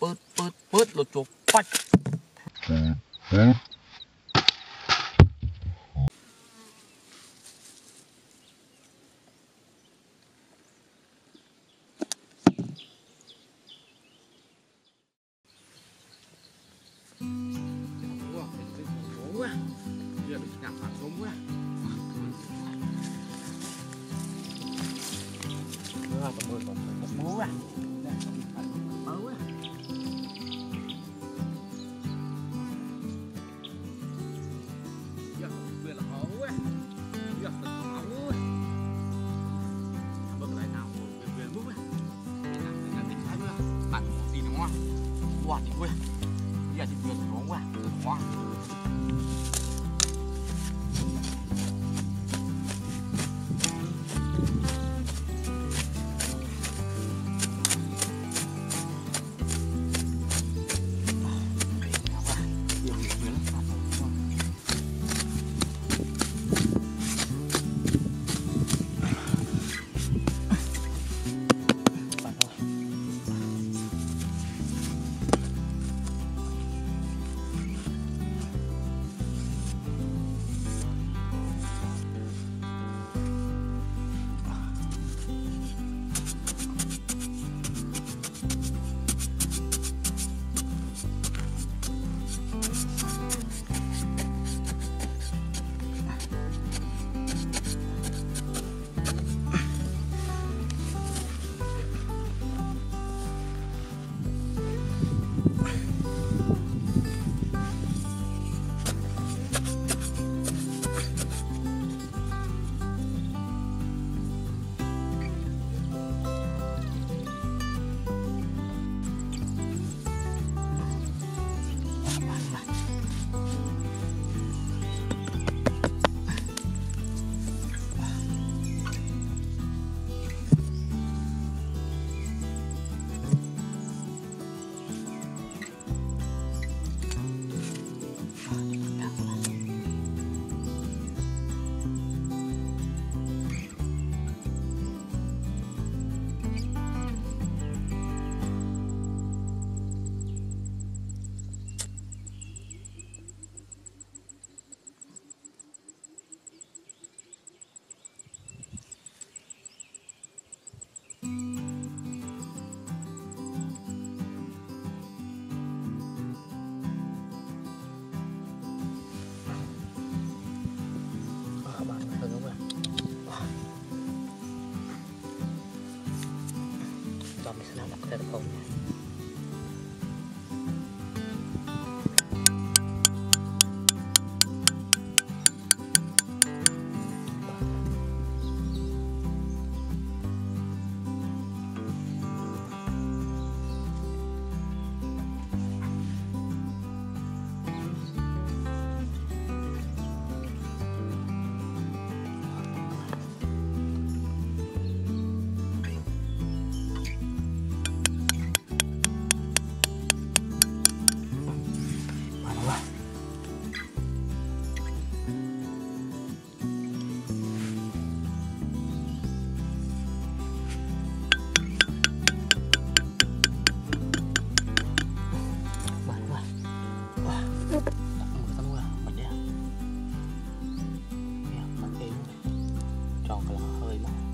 bớt bớt bớt lột chuột phách Hãy subscribe cho kênh Ghiền Mì Gõ Để không bỏ lỡ những video hấp dẫn ngon quá thịt quê giờ thịt quê ngon quá. Ngon 在的泡面。还可以买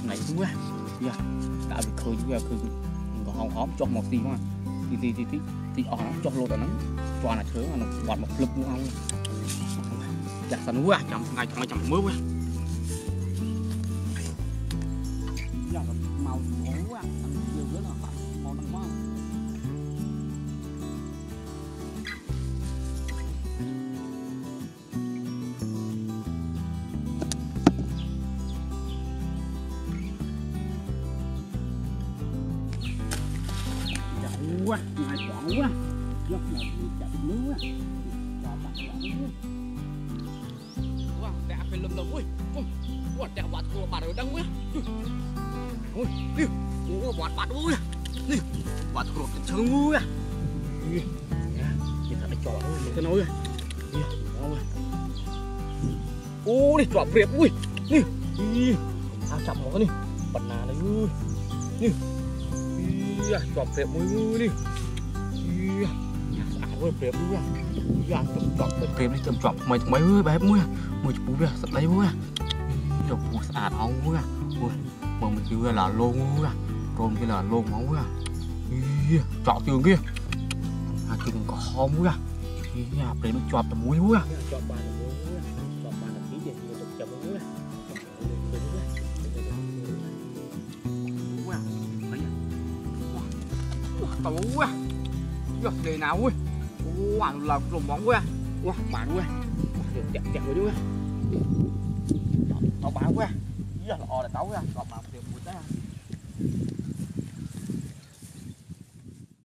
ថ្ងៃស្ងួតយ៉ាដាក់វាឃើញវាឃើញក៏ហោងហោមចុះមកទីមកទីទីទីទីទីអស់ហ្នឹងចុះលោតអាហ្នឹងជន់អាឈើអាហ្នឹងបាត់មកភ្លឹបនោះអង្គចាក់សិនវ៉ាចាំថ្ងៃថ្ងៃចាំមើលវ៉ា quá, ngày chọn quá. Rất là chậm nước quá Cho bạn chọn quá Wah, teh apa lem lem, woi Wah, teh buat keluar pada udang, woi đi nih Wah, buat pada, đi Nih, buat keluar kenceng, woi đi ya Kita ada cowok, woi, kita nói, đi Nih, woi Ô, đi cowok priệp, woi đi đi. Sao chậm ยจอบเปรียบมือนี่อาเปรียบมือยางจอบเปรียบนี่จำจอบไม่ไม่มือแบบมือมือจะปูเบียสักไรมือจอบปูสะอาดเอามือมือมันคือ là lông มือโดนคือ là lông máu มือจอบตึง kia à chừng có ho mũi à thì nhà đấy nó chọt tầm mũi mũi à tàu quá Yo, đề nào ui Wow, là lồng bóng quá Wow, bạn quá Wow, đẹp đẹp rồi chứ Tao bán quá Giờ là o là tấu ra Còn mà tiền một đó